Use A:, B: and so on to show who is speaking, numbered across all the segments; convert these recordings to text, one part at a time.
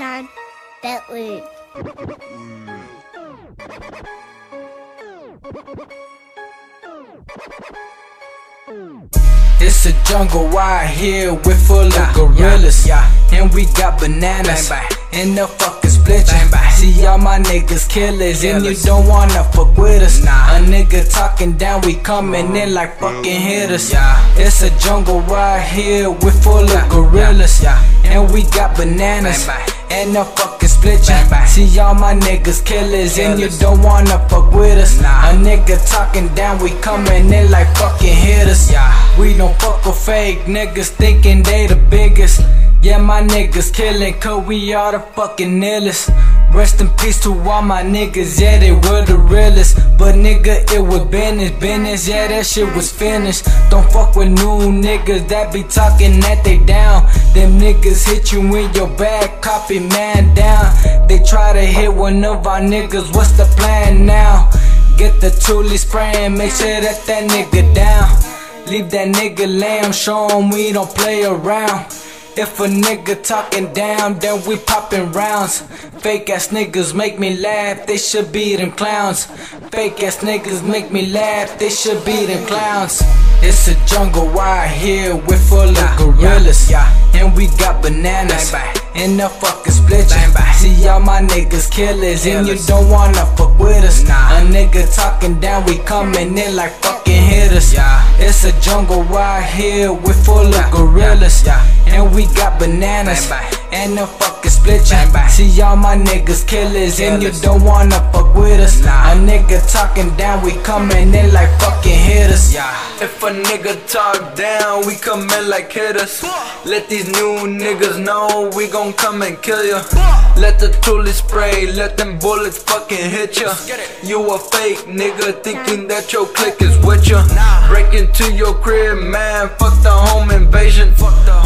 A: Sean Bentley.
B: It's a jungle right here, we're full of gorillas.
C: yeah.
B: And we got bananas. And the fucking split.
C: Bang, bang.
B: See all my niggas killers, and you don't wanna fuck with us.
C: Nah.
B: A nigga talking down, we coming in like fucking hitters.
C: Yeah.
B: It's a jungle right here, we're full of gorillas.
C: yeah,
B: And we got bananas. And the fucking split.
C: Bang, bang.
B: See all my niggas killers, and you don't wanna fuck with us.
C: Nah.
B: A nigga talking down, we coming in like fucking hitters.
C: Yeah.
B: We don't fuck with fake niggas thinking they the biggest. Yeah, my niggas killing, cause we are the fucking illest. Rest in peace to all my niggas, yeah, they were the realest. But nigga, it was business, business, yeah, that shit was finished. Don't fuck with new niggas that be talking that they down. Them niggas hit you in your back, copy man down. They try to hit one of our niggas, what's the plan now? Get the toolie spray and make sure that that nigga down. Leave that nigga lamb, show him we don't play around. If a nigga talking down, then we popping rounds. Fake ass niggas make me laugh, they should be them clowns. Fake ass niggas make me laugh, they should be them clowns. It's a jungle right here, we're full of gorillas.
C: yeah,
B: And we got bananas. And the fucking split.
C: Bang, bang.
B: See all my niggas killers, and you don't wanna fuck with us.
C: Nah.
B: A nigga talking down, we coming in like fucking hitters.
C: Yeah.
B: It's a jungle right here, we're full of gorillas.
C: yeah,
B: And we got bananas.
C: Bang, bang.
B: And the fucking split.
C: Bang, bang.
B: See all my niggas killers, and you don't wanna fuck with us.
C: Nah.
B: A nigga talking down, we coming in like fucking hitters.
C: Yeah.
D: If a nigga talk down, we come in like hitters. Let these new niggas know we gon' come and kill ya. Let the toolie spray, let them bullets fucking hit ya. You a fake nigga thinking that your clique is with ya. Break into your crib, man. Fuck the home invasion.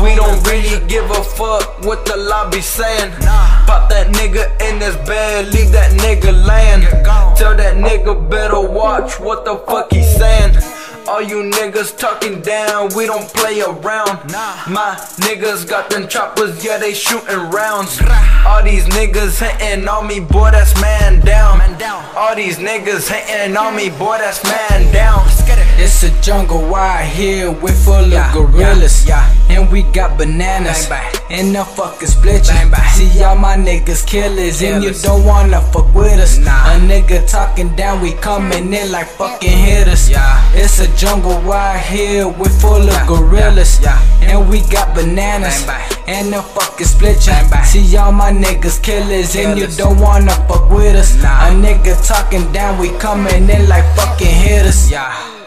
D: We don't really give a fuck what the lobby saying. Pop that nigga in his bed, leave that nigga laying. Tell that nigga better watch what the fuck. All you niggas talking down, we don't play around. My niggas got them choppers, yeah, they shooting rounds. All these niggas hating on me, boy, that's man down. man down. All these niggas hating on me, boy, that's man down.
B: It's a jungle right here, we're full
C: Yeah,
B: of gorillas.
C: yeah,
B: And we got bananas.
C: Bang, bang.
B: And the fucking split.
C: Bang, bang.
B: See all my niggas killers, and you don't wanna fuck with us.
C: Nah.
B: A nigga talking down, we coming in like fucking hitters.
C: Yeah.
B: It's a jungle right here, we're full of
C: Yeah,
B: gorillas.
C: yeah,
B: And we got bananas. And the fucking split.
C: Bang.
B: See all my niggas killers, and you don't wanna fuck with us. A nigga talking down, we coming in like fucking hitters.
C: Yeah.